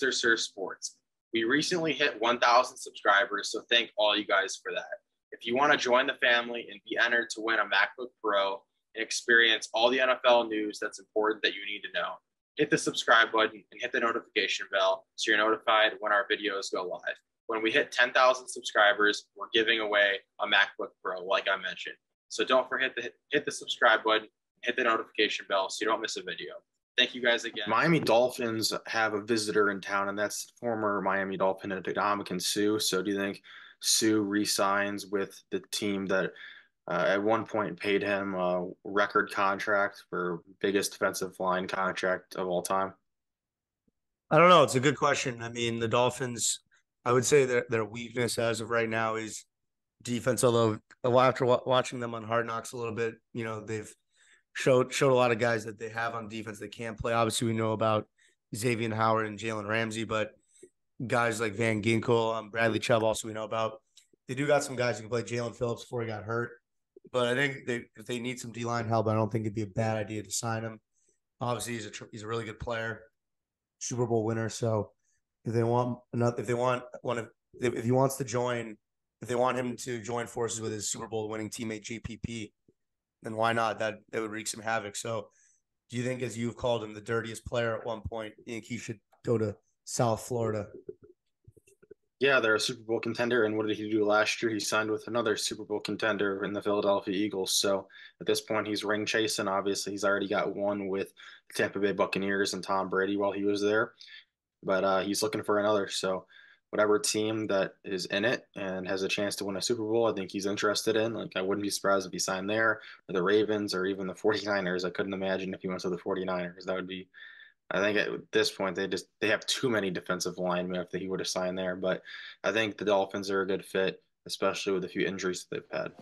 Mr. Sir Sports. We recently hit 1,000 subscribers, so thank all you guys for that. If you want to join the family and be entered to win a MacBook Pro and experience all the NFL news that's important that you need to know, hit the subscribe button and hit the notification bell so you're notified when our videos go live. When we hit 10,000 subscribers, we're giving away a MacBook Pro, like I mentioned. So don't forget to hit the subscribe button, hit the notification bell so you don't miss a video. Thank you guys again. Miami Dolphins have a visitor in town, and that's former Miami Dolphin Ndamukong Suh. So, do you think Suh resigns with the team that uh, at one point paid him a record contract for biggest defensive line contract of all time? I don't know. It's a good question. I mean, the Dolphins, I would say that their weakness as of right now is defense. Although after watching them on Hard Knocks a little bit, you know they've showed showed a lot of guys that they have on defense that can play. Obviously, we know about Xavier Howard and Jalen Ramsey, but guys like Van Ginkel, um, Bradley Chubb, also we know about. They do got some guys who can play. Jaelan Phillips before he got hurt, but I think they if they need some D line help, I don't think it'd be a bad idea to sign him. Obviously, he's a he's a really good player, Super Bowl winner. So if they want another, if they want one of if he wants to join, if they want him to join forces with his Super Bowl winning teammate JPP, then why not? That that would wreak some havoc. So, do you think, as you've called him the dirtiest player at one point, you think he should go to South Florida? Yeah, they're a Super Bowl contender, and what did he do last year? He signed with another Super Bowl contender in the Philadelphia Eagles. So at this point, he's ring chasing. Obviously, he's already got one with the Tampa Bay Buccaneers and Tom Brady while he was there, but uh, he's looking for another. So whatever team that is in it and has a chance to win a Super Bowl, I think he's interested in. Like, I wouldn't be surprised if he signed there or the Ravens or even the 49ers. I couldn't imagine if he went to the 49ers. That would be, I think at this point, they just, they have too many defensive linemen if he would have signed there. But I think the Dolphins are a good fit, especially with a few injuries that they've had.